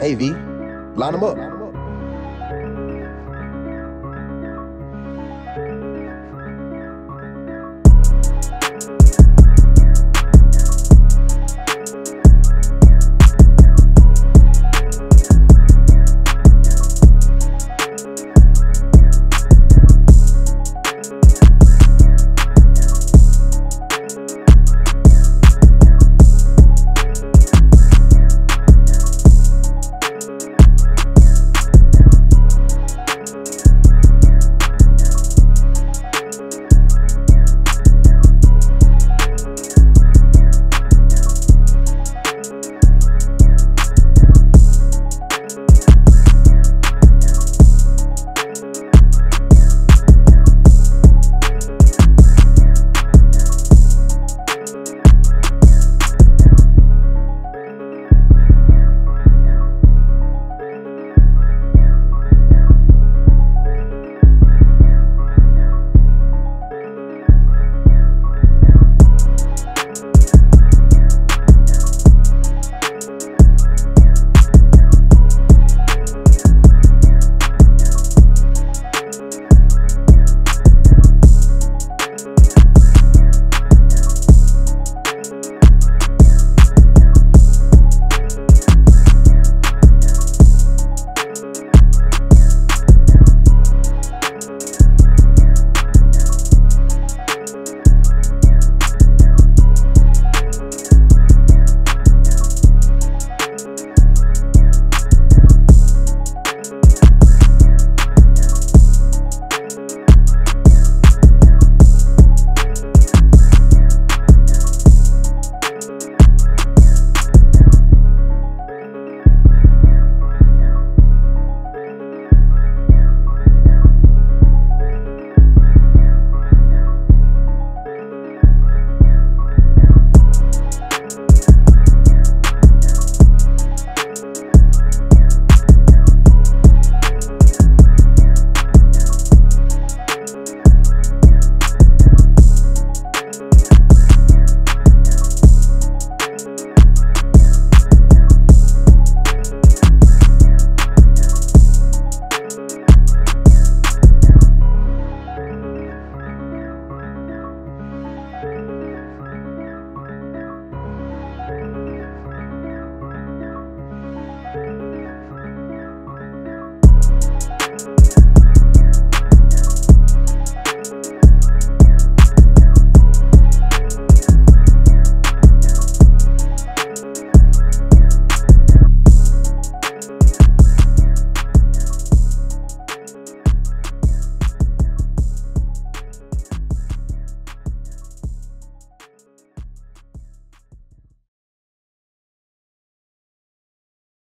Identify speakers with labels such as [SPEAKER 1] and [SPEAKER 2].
[SPEAKER 1] Hey V, Line them up.